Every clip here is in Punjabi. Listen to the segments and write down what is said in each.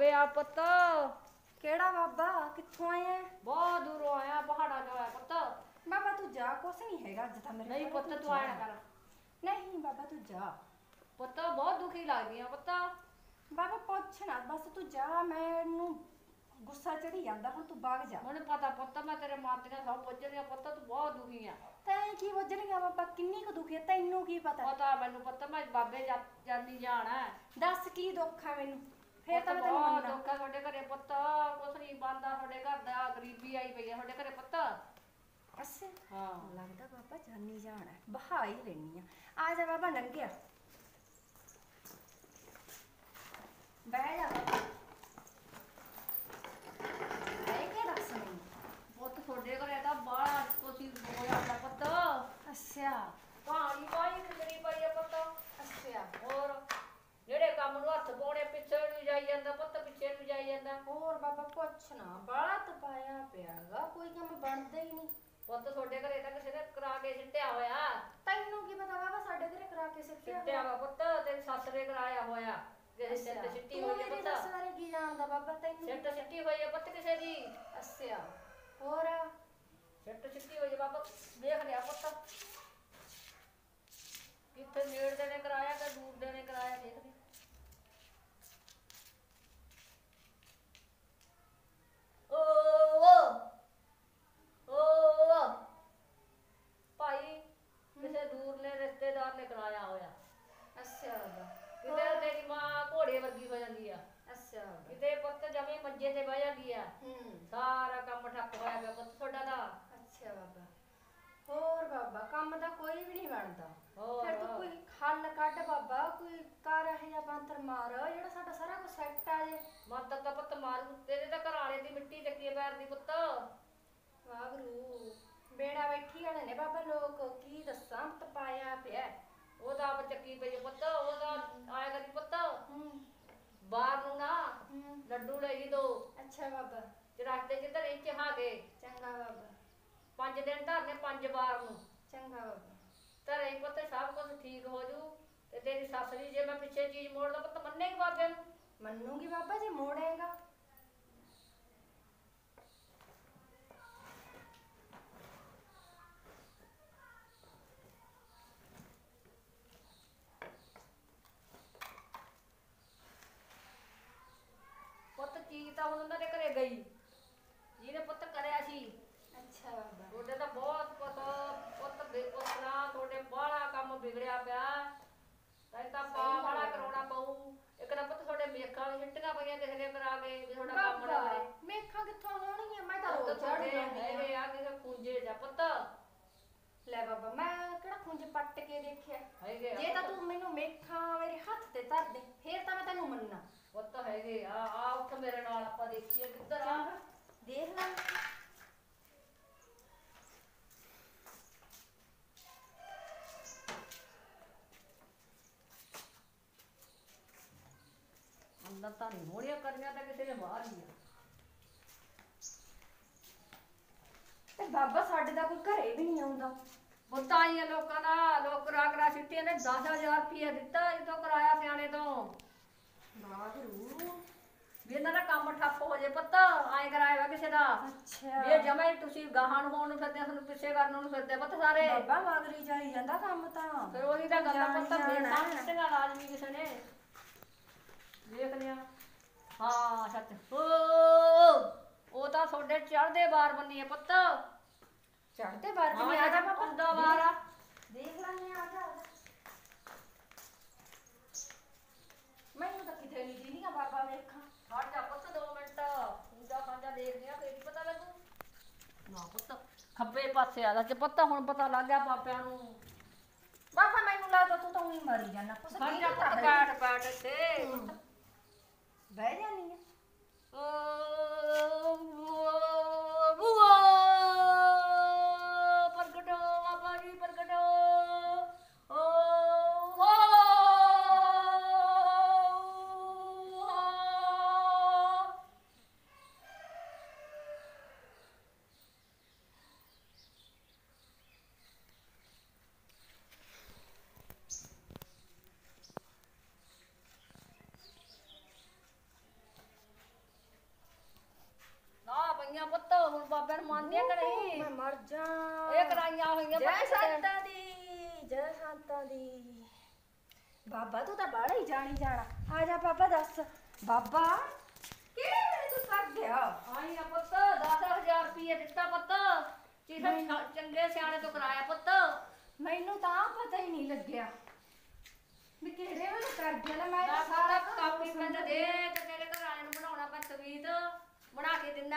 ਬਾਬੇ ਆ ਪੁੱਤ। ਕਿਹੜਾ ਬਾਬਾ? ਕਿੱਥੋਂ ਆਇਆ ਹੈ? ਬਹੁਤ ਦੂਰੋਂ ਆਇਆ ਪਹਾੜਾਂ ਚੋਂ ਆਇਆ ਪੁੱਤ। ਬਾਬਾ ਤੂੰ ਜਾ ਕੁਛ ਨਹੀਂ ਹੈਗਾ ਅੱਜ ਤਾਂ ਮੇਰੇ ਨਹੀਂ ਕੋਲ, ਪੁੱਤ ਤੂੰ ਜਾ। ਆਇਆ ਕਰ। ਨਹੀਂ ਬਾਬਾ ਤੂੰ ਜਾ। ਪੁੱਤ ਬਹੁਤ ਦੁਖੀ ਲੱਗਦੀ ਆ ਪੁੱਤ। ਬਾਬਾ ਪੁੱਛ ਨਾ ਬਸ ਤੂੰ ਜਾ ਮੈਨੂੰ ਗੁੱਸਾ ਚੜੀ ਜਾਂਦਾ ਹੁਣ ਤੂੰ ਬਾਗ ਜਾ। ਮੈਨੂੰ ਪਤਾ ਪੁੱਤ ਮੈਂ ਤੇਰੇ ਮਾਤੀਆਂ ਸਭ ਪੁੱਛਦੀਆਂ ਪੁੱਤ ਤੂੰ ਬਹੁਤ ਦੁਖੀ ਆ। ਤੈਂ ਕੀ ਵਜਣੀਆਂ ਬਾਬਾ ਕਿੰਨੀ ਕੁ ਦੁਖੀ ਹੈ ਤੈਨੂੰ ਕੀ ਪਤਾ? ਪਤਾ ਮੈਨੂੰ ਪੁੱਤ ਮੈਂ ਬਾਬੇ ਜਾ- ਜਾਂਦੀ ਜਾਣਾ। ਹੈ। ਦੱਸ ਕੀ ਦੁੱਖ ਹੈ ਮੈਨੂੰ? ਫੇਰ ਤਾਂ ਮੈਂ ਤੈਨੂੰ ਬਹੁਤ ਮੰਨਣਾ ਦੁੱਖ ਆ ਤੁਹਾਡੇ ਘਰੇ ਪੁੱਤ। ਕੁਛ ਨਹੀਂ ਬੰਦਾ ਤੁਹਾਡੇ ਘਰ ਦਾ ਗਰੀਬੀ ਆਈ ਪਈ ਆ ਤੁਹਾਡੇ ਘਰੇ ਪੁੱਤ। ਅੱਛਾ। ਹਾਂ। ਲੱਗਦਾ ਬਾਬਾ ਜਾਨੀ ਜਾਣਾ ਹੈ। ਬਹਾ ਹੀ ਲੈਣੀ ਆ। ਆ ਜਾ ਬਾਬਾ ਲੰਘਿਆ ਬਹਿ ਜਾ ਬਾਬਾ ਬਹਿ ਕੇ ਦੱਸ ਮੈਨੂੰ ਪੁੱਤ ਤੁਹਾਡੇ ਘਰੇ ਤਾਂ ਬਾਹਲਾ ਕੁਛ ਹੀ ਹੋਇਆ ਹੁੰਦਾ ਪੁੱਤ ਅੱਛਾ ਕਹਾਣੀ ਪਾਈ ਖਿਚੜੀ ਪਾਈ ਆ ਪੁੱਤ ਅੱਛਾ ਹੋਰ ਜਿਹੜੇ ਕੰਮ ਨੂੰ ਹੱਥ ਪਾਉਣੇ ਪਿੱਛੇ ਨੂੰ ਜਾਈ ਜਾਂਦਾ ਪੁੱਤ ਪਿੱਛੇ ਨੂੰ ਜਾਈ ਜਾਂਦਾ ਹੋਰ ਨਾ ਬਾਲਾ ਤਪਾਇਆ ਪਿਆਗਾ ਕੋਈ ਕੰਮ ਬਣਦਾ ਹੀ ਨਹੀਂ। ਪੁੱਤ ਤੁਹਾਡੇ ਘਰੇ ਤਾਂ ਕਿਸੇ ਨੇ ਕਰਾ ਕੇ ਸਿੱਟਿਆ ਹੋਇਆ। ਤੈਨੂੰ ਕੀ ਪਤਾ ਬਾਬਾ ਸਾਡੇ ਘਰੇ ਕਰਾ ਕੇ ਸਿੱਟਿਆ ਸਿੱਟਿਆ ਵਾ ਪੁੱਤ ਤੇਰੀ ਸੱਸ ਨੇ ਕਰਾਇਆ ਹੋਇਆ। ਕਿਸੇ ਸਿਰ ਤੇ ਸਿੱਟੀ ਹੋਈ ਸੱਸ ਪੁੱਤ। ਬਾਰੇ ਕੀ ਜਾਣਦਾ ਬਾਬਾ ਤੈਨੂੰ ਸਿਰ ਤੇ ਸਿੱਟੀ ਹੋਈ ਆ ਪੁੱਤ ਕਿਸੇ ਦੀ। ਅੱਛਾ ਹੋਰ? ਸਿਰ ਤੇ ਸਿੱਟੀ ਹੋਈ ਆ ਬਾਬਾ ਦੇਖ ਲਿਆ ਪੁੱਤ। ਕਿੱਥੇ ਨੇੜ ਦੇ ਨੇ ਕਰਾਇਆ ਕਿ ਦੂਰ ਦੇ ਨੇ ਕਰਾਇਆ ਦੇਖ ਲਈ ਓ ਓ ਭਾਈ ਕਿਸੇ ਦੂਰ ਨੇ ਰਿਸ਼ਤੇਦਾਰ ਨੇ ਕਰਾਇਆ ਹੋਇਆ। ਅੱਛਾ ਬਾਬਾ। ਕਿਤੇ ਤੇਰੀ ਮਾਂ ਘੋੜੇ ਵਰਗੀ ਹੋ ਜਾਂਦੀ ਆ। ਅੱਛਾ ਬਾਬਾ। ਕਿਤੇ ਪੁੱਤ ਜਮੇ ਮੰਜੇ ਤੇ ਬਹਿ ਜਾਂਦੀ ਆ। ਹੂੰ। ਸਾਰਾ ਕੰਮ ਠੱਪ ਹੋਇਆ ਪਿਆ ਪੁੱਤ ਤੁਹਾਡਾ ਦਾ ਅੱਛਾ ਬਾਬਾ। ਹੋਰ ਬਾਬਾ ਕੰਮ ਦਾ ਕੋਈ ਵੀ ਨਹੀਂ ਬਣਦਾ। ਹੋਰ। ਫਿਰ ਤੂੰ ਕੋਈ ਹੱਲ ਕੱਢ ਬਾਬਾ ਕੋਈ ਕਰ ਇਹ ਜਾਂ ਬੰਤਰ ਮਾਰ ਜਿਹੜਾ ਸਾਡਾ ਸਾਰਾ ਕੁਝ ਸੈੱਟ ਮਾਤਾ ਤਾਂ ਪੁੱਤ ਮਾਰੂ ਤੇਰੇ ਤਾਂ ਘਰ ਵਾਲੇ ਦੀ ਮਿੱਟੀ ਚੱਕੀ ਆ ਪੈਰ ਦੀ ਪੁੱਤ। ਵਾਗਰੂ ਬੇੜਾ ਬੈਠੀ ਵਾਲੇ ਨੇ ਬਾਬਾ ਲੋਕ ਕੀ ਦੱਸਾਂ ਤਪਾਇਆ ਪਿਆ। ਹੈ। ਉਹਦਾ ਆਪ ਚੱਕੀ ਪਈ ਪੁੱਤ ਉਹਦਾ ਆਇਆ ਕਰੀ ਪੁੱਤ। ਹੂੰ। ਬਾਹਰ ਨੂੰ ਨਾ ਹੂੰ। ਲੱਡੂ ਲੈ ਜੀ ਦੋ। ਅੱਛਾ ਬਾਬਾ। ਤੇ ਰਸਤੇ ਚ ਧਰੇ ਚਹਾ ਗਏ। ਚੰਗਾ ਬਾਬਾ। ਪੰਜ ਦਿਨ ਧਰਨੇ ਪੰਜ ਵਾਰ ਨੂੰ। ਚੰਗਾ ਬਾਬਾ। ਧਰੇ ਪੁੱਤ ਸਭ ਕੁਝ ਠੀਕ ਹੋ ਜੂ। ਤੇ ਤੇਰੀ ਸੱਸ ਦੀ ਜੇ ਮੈਂ ਪਿੱਛੇ ਚੀਜ਼ ਮੋੜਦਾ ਪੁੱਤ ਮੰਨੇਗੀ ਬਾਬੇ ਨੂੰ? ਮੰਨੂਗੀ ਬਾਬਾ ਜੇ ਮੋੜੇਗਾ ਪੁੱਤ ਚੀਜ਼ ਤਾਂ ਹੁਣ ਉਹਨਾਂ ਦੇ ਘਰੇ ਗਈ? ਜਿਹਨੇ ਪੁੱਤ ਕਰਿਆ ਸੀ। ਅੱਛਾ ਬਾਬਾ। ਤੁਹਾਡੇ ਤਾਂ ਬਹੁਤ ਪੁੱਤ ਪੁੱਤ ਬੇਕੁਸਨਾ ਤੁਹਾਡੇ ਬਾਹਲਾ ਕੰਮ ਵਿਗੜਿਆ ਪਿਆ। ਤਾਂ ਤਾਂ ਪਾ ਸਹੀ ਗੱਲ ਵਾਲਾ ਹੈ। ਕਰਾਉਣਾ ਪਊ। ਮੇਖਾਂ ਵੀ ਛਿੱਟੀਆਂ ਪਈਆਂ ਨੇ ਕਰਾ ਕੇ ਵੀ ਤੁਹਾਡਾ ਕੰਮ ਨਾ ਕਰੇ। ਮੇਖਾਂ ਕਿੱਥੋਂ ਹੋਣਗੀਆਂ? ਮੈਂ ਤਾਂ ਰੋਜ਼ ਤੁਹਾਡੇ ਜਾਂਦੀ ਹੈਗੇ ਆ। ਕਿਸੇ ਖੁੰਝੇ ਜਾ ਪੁੱਤ। ਲੈ ਬਾਬਾ ਮੈਂ ਕਿਹੜਾ ਖੁੰਝ ਪੱਟ ਕੇ ਦੇਖਿਆ? ਹੈਗੇ ਆ ਜੇ ਤਾਂ। ਤੂੰ ਮੈਨੂੰ ਮੇਖਾਂ ਮੇਰੇ ਹੱਥ ਤੇ ਧਰ ਦੇ ਫੇਰ ਤਾਂ ਮੈਂ ਤੈਨੂੰ ਮੰਨਣਾ ਪੁੱਤ ਹੈਗੇ ਆ ਆ ਉੱਠ ਮੇਰੇ ਨਾਲ ਆਪਾਂ ਦੇਖੀਏ ਕਿੱਧਰ ਆ। ਦੇਖ ਲੈ। ਅੰਦਰ ਤਾਂ ਨਹੀਂ ਹੋਣੀਆਂ ਕਰਨੀਆਂ ਤਾਂ ਨੇ ਬਾਹਰ ਹੀ ਆ। ਤੇ ਬਾਬਾ ਸਾਡੇ ਦਾ ਕੋਈ ਘਰੇ ਵੀ ਨਹੀਂ ਆਉਂਦਾ। ਪੁੱਤਾਂ ਆਈਆਂ ਲੋਕਾਂ ਦਾ ਲੋਕ ਕਰਾ ਕਰਾ ਸਿੱਟੀਆਂ ਨੇ 10000 ਰੁਪਏ ਦਿੱਤਾ ਇਹ ਤੋਂ ਕਰਾਇਆ ਸਿਆਣੇ ਤੋਂ। ਵਾਹਿਗੁਰੂ ਵੀ ਇਹਨਾਂ ਦਾ ਕੰਮ ਠੱਪ ਹੋ ਜੇ ਪੁੱਤ ਆਏ ਕਰਾਇਆ ਵਾ ਕਿਸੇ ਦਾ। ਅੱਛਾ। ਇਹ ਜਮਾ ਹੀ ਤੁਸੀਂ ਗਾਹਾਂ ਨੂੰ ਹੋਣ ਨੂੰ ਫਿਰਦੇ ਤੁਹਾਨੂੰ ਪਿੱਛੇ ਕਰਨ ਨੂੰ ਫਿਰਦੇ ਪੁੱਤ ਸਾਰੇ। ਬਾਬਾ ਮਾਗਰੀ ਜਾਈ ਜਾਂਦਾ ਕੰਮ ਤਾਂ। ਫਿਰ ਉਹੀ ਤਾਂ ਗੱਲ ਆ ਪੁੱਤ ਜਾਣਾ। ਸਾਹਮਣੇ ਲਾਜ਼ਮੀ ਲਿਆ ਹਾਂ ਸੱਚ। ਓ ਉਹ ਤਾਂ ਤੁਹਾਡੇ ਚੜਦੇ ਬਾਰ ਬੰਨੀ ਹੈ ਪੁੱਤ। ਚੜਦੇ ਬਾਰ ਕਿ ਆ ਜਾ ਬਾਬਾ ਬੰਦਾ ਬਾਹਰ ਆ। ਦੇਖ ਲੈਣੇ ਆ ਜਾ। ਮੈਨੂੰ ਤਾਂ ਕਿਤੇ ਨਹੀਂ ਦੀਨੀਆਂ ਬਾਬਾ ਵੇਖਾਂ। ਹਟ ਜਾ ਪੁੱਤ 2 ਮਿੰਟ। ਪੂਜਾ ਖਾਂਜਾ ਦੇਖਦੇ ਆ ਫੇਰ ਹੀ ਪਤਾ ਲੱਗੂ। ਨਾ ਪੁੱਤ ਖੱਬੇ ਪਾਸੇ ਆ ਜਾ ਪੁੱਤ ਹੁਣ ਪਤਾ ਲੱਗ ਗਿਆ ਪਾਪਿਆਂ ਨੂੰ। ਬਾਬਾ ਮੈਨੂੰ ਲੱਗਦਾ ਤੂੰ ਤਾਂ ਉਹੀ ਮਰੀ ਜਾਣਾ ਕੁਛ ਨਹੀਂ ਪੁੱਤ ਤਾਂ ਬੈਠ ਬੈਠ ਤੇ ਬਹਿ ਜਾਨੀ ਆ ਪ੍ਰਗਟੋ ਬਾਬਾ ਜੀ ਪ੍ਰਗਟੋ ਓ ਕਰਦੀਆਂ ਕਿ ਨਹੀਂ? ਮੈਂ ਮਰ ਜਾ। ਇਹ ਕਰਾਈਆਂ ਹੋਈਆਂ ਜੈ। ਸੰਤਾਂ ਦੀ ਜੈ ਸੰਤਾਂ ਦੀ। ਬਾਬਾ ਤੂੰ ਤਾਂ ਬਾਹਲਾ ਹੀ ਜਾਣੀ ਜਾਣਾ। ਆ ਜਾ ਬਾਬਾ ਦੱਸ। ਬਾਬਾ ਕਿਹੜੇ ਵੇਲੇ ਤੂੰ ਕਰ ਗਿਆ? ਆਈ ਆ ਪੁੱਤ 10000 ਰੁਪਏ ਦਿੱਤਾ ਪੁੱਤ। ਚੀਜ਼ਾਂ ਚੰਗੇ ਸਿਆਣੇ ਤੋਂ ਕਰਾਇਆ ਪੁੱਤ। ਮੈਨੂੰ ਤਾਂ ਪਤਾ ਹੀ ਨਹੀਂ ਲੱਗਿਆ। ਵੀ ਕਿਹੜੇ ਵੇਲੇ ਕਰ ਗਿਆ ਲੈ ਮੈਂ ਸਾਰਾ ਕਾਪੀ ਪੈਨ ਦੇ ਤੇ ਤੇਰੇ ਘਰ ਵਾਲੇ ਨੂੰ ਬਣਾਉਣਾ ਮੈਂ ਤਵੀਤ ਬਣਾ ਕੇ ਦਿੰਦਾ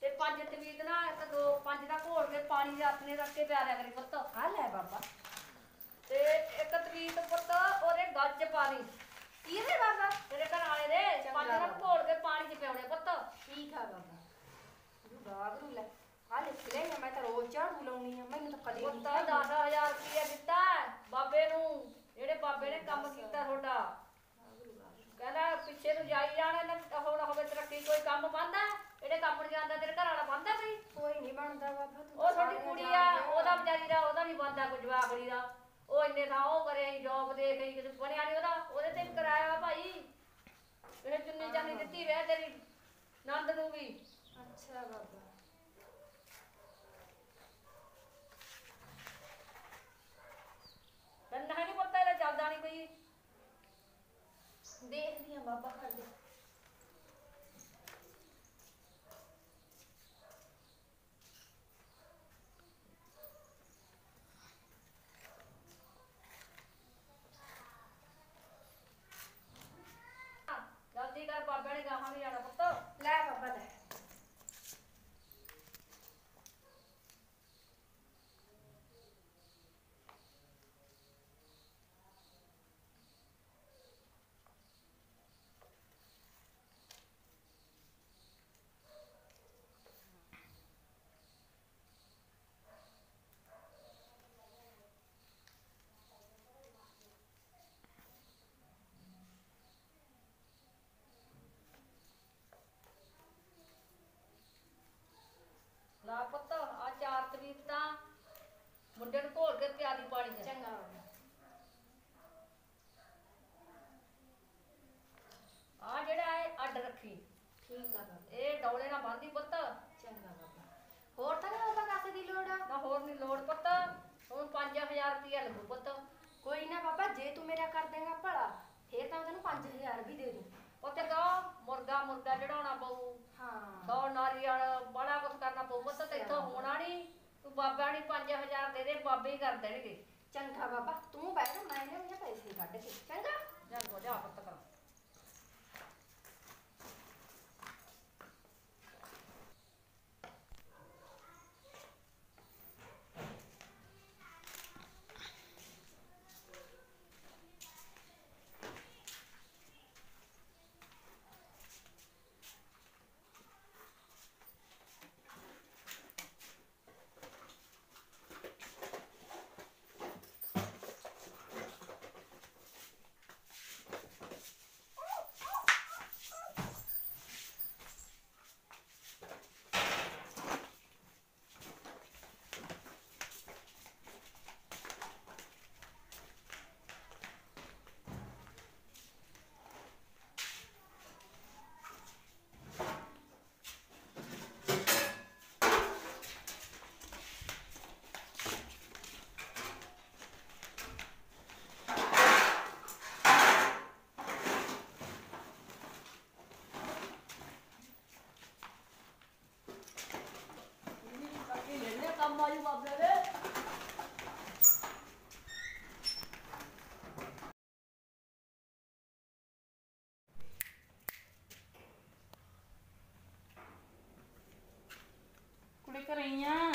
ਤੇ ਪੰਜ ਤਵੀਤ ਨਾ ਇੱਕ ਦੋ ਪੰਜ ਦਾ ਘੋਲ ਕੇ ਪਾਣੀ ਦੇ ਨੇ ਰੱਖ ਕੇ ਪਿਆ ਦਿਆ ਕਰੀ ਪੁੱਤ। ਆ ਲੈ ਬਾਬਾ। ਤੇ ਇੱਕ ਤਵੀਤ ਪੁੱਤ ਉਹਦੇ ਗਲ 'ਚ ਪਾ ਲਈ। ਕਿਹਦੇ ਬਾਬਾ? ਤੇਰੇ ਘਰ ਵਾਲੇ ਦੇ ਪੰਜ ਦਾ। ਘੋਲ ਕੇ ਪਾਣੀ 'ਚ ਪਿਆਉਣੇ ਪੁੱਤ। ਠੀਕ ਆ ਬਾਬਾ। ਤੂੰ ਬਾਗਰੂ ਲੈ। ਆ ਲਿਖ ਲੈ ਮੈਂ ਤਾਂ ਰੋਜ਼ ਝਾੜੂ ਲਾਉਣੀ ਆ ਮੈਨੂੰ ਤਾਂ ਕਦੇ ਨਹੀਂ ਪੁੱਤ 10000 ਰੁਪਏ ਦਿੱਤਾ ਬਾਬੇ ਨੂੰ ਜਿਹੜੇ ਬਾਬੇ ਨੇ ਕੰਮ ਕੀਤਾ ਤੁਹਾਡਾ। ਕਹਿੰਦਾ ਪਿੱਛੇ ਨੂੰ ਜਾਈ ਜਾਣਾ ਨਾ ਹੁਣ ਹੋਵੇ ਤਰੱਕੀ ਕੋਈ ਕੰਮ ਬੰਦਾ ਜਿਹੜੇ ਕੰਮ ਨਹੀਂ ਜਾਂਦਾ ਤੇਰੇ ਘਰ ਵਾਲਾ ਬੰਦਾ ਕੋਈ? ਕੋਈ ਨਹੀਂ ਬਣਦਾ ਬਾਬਾ ਤੂੰ ਉਹ ਤੁਹਾਡੀ ਕੁੜੀ ਆ ਉਹਦਾ ਵਿਚਾਰੀ ਦਾ ਉਹਦਾ ਨਹੀਂ ਬੰਦਾ ਕੋਈ ਜਵਾਕੜੀ ਦਾ। ਉਹ ਇੰਨੇ ਥਾਂ ਉਹ ਕਰੇ ਜੋਬ ਦੇ ਕੇ ਕਿਤੇ ਬਣਿਆ ਨਹੀਂ ਉਹਦਾ। ਉਹਦੇ ਤੇ ਵੀ ਕਰਾਇਆ ਵਾ ਭਾਈ। ਇਹ ਚੁੰਨੀ ਚਾਨੀ ਦਿੱਤੀ ਵੇ ਤੇਰੀ ਨੰਦ ਨੂੰ ਵੀ। ਅੱਛਾ ਬਾਬਾ। ਤੈਨੂੰ ਨਹੀਂ ਪਤਾ ਇਹਦਾ ਚੱਲਦਾ ਨਹੀਂ ਕੋਈ। ਦੇਖਦੀ ਆ ਬਾਬਾ ਕਰ ਦੇ ਜਲਦੀ ਕਰ ਬਾਬੇ ਨੇ ਗਾਹਾਂ ਵੀ ਜਾਣਾ ਪੁੱਤ। ਲੈ ਬਾਬਾ ਲੈ ਪੁੱਤ ਆ ਚਾਰ ਤਰੀਕ ਤਾਂ ਮੁੰਡੇ ਨੂੰ ਘੋਲ ਕੇ ਪਿਆਦੀ ਪਾਣੀ ਚੰਗਾ ਆ ਜਿਹੜਾ ਹੈ ਅੱਡ ਰੱਖੀ। ਠੀਕ ਆ ਬਾਬਾ। ਇਹ ਡੌਲੇ ਨਾਲ ਬੰਦੀ ਪੁੱਤ। ਚੰਗਾ ਬਾਬਾ। ਹੋਰ ਤਾਂ ਨਹੀਂ ਬਾਬਾ ਕਾਸੇ ਦੀ ਲੋੜ? ਆ ਨਾ ਹੋਰ ਨਹੀਂ ਲੋੜ ਪੁੱਤ। ਹੁਣ 5000 ਰੁਪਇਆ ਲੱਗੂ ਪੁੱਤ। ਕੋਈ ਨਾ ਬਾਬਾ ਜੇ ਤੂੰ ਮੇਰਾ ਕਰ ਦੇਗਾ ਭਲਾ ਫੇਰ ਤਾਂ ਮੈਂ ਤੈਨੂੰ 5000 ਵੀ ਦੇ ਦੂੰ। ਉੱਥੇ ਕੋ ਮੁਰਗਾ ਮੁਰਗਾ ਚੜਾਉਣਾ ਪਊ। ਹਾਂ। ਸੌ ਨਾਰੀਅਲ ਬੜਾ ਕੁਝ ਕਰਨਾ ਪਊ ਪੁੱਤ ਤੇ ਇੱਥੋਂ ਹੋਣਾ ਨਹੀਂ ਬਾਬਾ ਨਹੀਂ 5000 ਦੇ ਦੇ ਬਾਬੇ ਹੀ ਕਰ ਦੇਣਗੇ। ਚੰਗਾ ਬਾਬਾ ਤੂੰ ਬੈਠ ਮੈਂ ਆ ਪੈਸੇ ਕੱਢ ਕੇ। ਚੰਗਾ? ਜਾ ਕੋ ਜਾ ਪੁੱਤ ਕਰ ਇਹ ਲੈਣੇ ਕੰਮ ਆਜੂ ਬਾਬੇ ਦੇ ਕੁੜੇ ਕਰਈਆਂ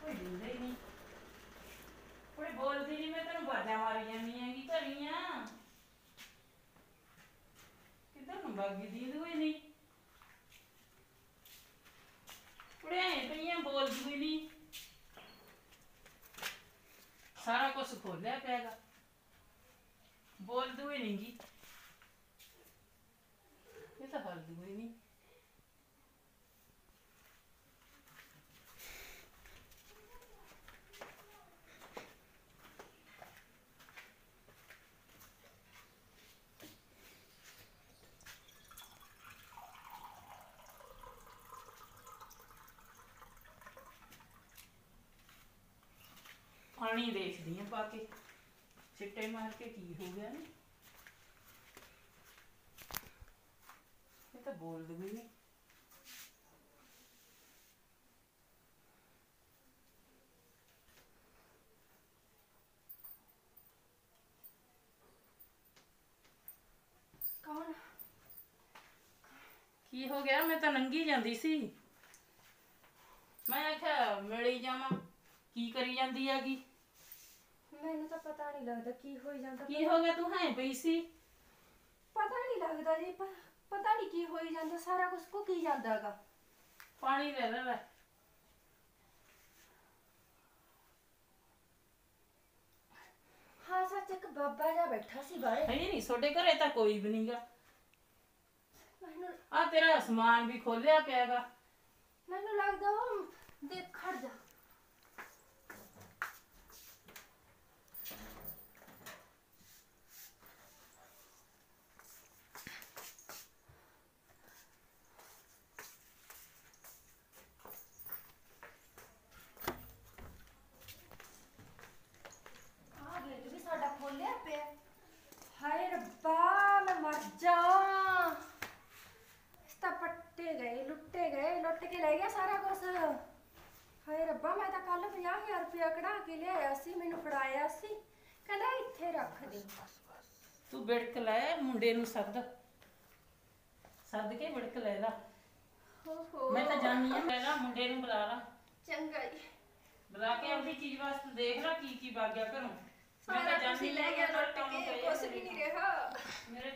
ਕੋਈ ਦਿੰਦਾ ਹੀ ਨਹੀਂ। ਕੁੜੇ ਬੋਲਦੀ ਨਹੀਂ, ਮੈਂ ਤੈਨੂੰ ਬਾਜਾਂ ਮਾਰੀ ਜਾਂਦੀ ਹੈਗੀ ਧਰੀਆਂ ਕਿੱਧਰ ਨੂੰ ਬਾਗੀ ਦੀਦ ਹੋਈ ਨਹੀਂ ਕੁੜੇ ਐ ਪਈਆਂ, ਬੋਲਦੀ ਨਹੀਂ। ਸਾਰਾ ਕੁਝ ਖੋਲਿਆ ਪਿਆਗਾ ਬੋਲਦੀ ਹੋਈ ਨਹੀਂ ਗੀ। ਇਹ ਤਾਂ ਹਲਦੀ ਹੋਈ ਨਹੀਂ ਪਾਣੀ ਦੇਖਦੀ ਆ ਪਾ ਕੇ। ਛਿੱਟੇ ਮਾਰ ਕੇ ਕੀ ਹੋ ਗਿਆ ਨੇ? ਇਹ ਤਾਂ ਬੋਲਦੀ ਵੀ ਨਹੀਂ। ਕੌਣ? ਕੀ ਹੋ ਗਿਆ? ਮੈਂ ਤਾਂ ਨੰਗੀ ਜਾਂਦੀ ਸੀ। ਮੈਂ ਆਖਿਆ ਮਿਲੀ ਜਾਵਾਂ। ਕੀ ਕਰੀ ਜਾਂਦੀ ਹੈਗੀ? ਮੈਨੂੰ ਤਾਂ ਪਤਾ ਨਹੀਂ ਲੱਗਦਾ ਕੀ ਹੋਈ ਜਾਂਦਾ ਕੀ ਹੋ ਗਿਆ? ਤੂੰ ਹੈ ਪਈ ਸੀ? ਪਤਾ ਨਹੀਂ ਲੱਗਦਾ ਜੀ ਪ- ਪਤਾ ਨਹੀਂ ਕੀ ਹੋਈ ਜਾਂਦਾ ਸਾਰਾ ਕੁਝ ਘੁੱਕੀ ਜਾਂਦਾਗਾ ਪਾਣੀ ਲੈ ਲੈ ਲੈ। ਹਾਂ ਸੱਚ ਇੱਕ ਬਾਬਾ ਜਿਹਾ ਬੈਠਾ ਸੀ ਬਾਹਰ। ਹੈ ਨਹੀਂ ਤੁਹਾਡੇ ਘਰੇ ਤਾਂ ਕੋਈ ਵੀ ਨਹੀਂਗਾ ਮੈਨੂੰ ਆ ਤੇਰਾ ਸਮਾਨ ਵੀ ਖੋਲਿਆ ਪਿਆਗਾ ਮੈਨੂੰ ਲੱਗਦਾ ਉਹ ਦੇਖ ਖੜ ਜਾ ਆ ਗੇਟ ਵੀ ਸਾਡਾ ਖੋਲਿਆ ਪਿਆ ਹਾਏ ਰੱਬਾ ਮੈਂ ਮਰ ਜਾ ਇਸ ਤਾਂ ਪੱਟੇ ਗਏ ਲੁੱਟੇ ਗਏ ਲੁੱਟ ਕੇ ਲੈ ਗਿਆ ਸਾਰਾ ਕੁਝ ਹਾਏ ਰੱਬਾ ਮੈਂ ਤਾਂ ਕੱਲ 50000 ਰੁਪਇਆ ਕਢਾ ਕੇ ਲਿਆਇਆ ਸੀ ਮੈਨੂੰ ਫੜਾਇਆ ਸੀ ਕਹਿੰਦਾ ਇੱਥੇ ਰੱਖ ਦੇ ਤੂੰ ਬਿੜਕ ਲੈ ਮੁੰਡੇ ਨੂੰ ਸੱਦ। ਸੱਦ ਕੇ ਬਿੜਕ ਲੈ ਲਾ। ਮੈਂ ਤਾਂ ਜਾਣੀ ਆ ਲੈ ਲਾ ਮੁੰਡੇ ਨੂੰ ਬੁਲਾ ਲਾ। ਚੰਗਾ ਜੀ। ਬੁਲਾ ਕੇ ਆਪਣੀ ਚੀਜ਼ ਵਾਸਤੇ ਦੇਖ ਲੈ ਕੀ ਕੀ ਵਗ ਗਿਆ ਘਰੋਂ। ਮੈਂ ਸਾਰਾ ਤਾਂ ਕੁਝ ਜਾਣੀ ਲੈ ਗਿਆ ਕੰਮ ਕੇ ਕਰਿਆ ਕੁਝ ਵੀ ਨਹੀਂ ਰਿਹਾ। ਮੇਰੇ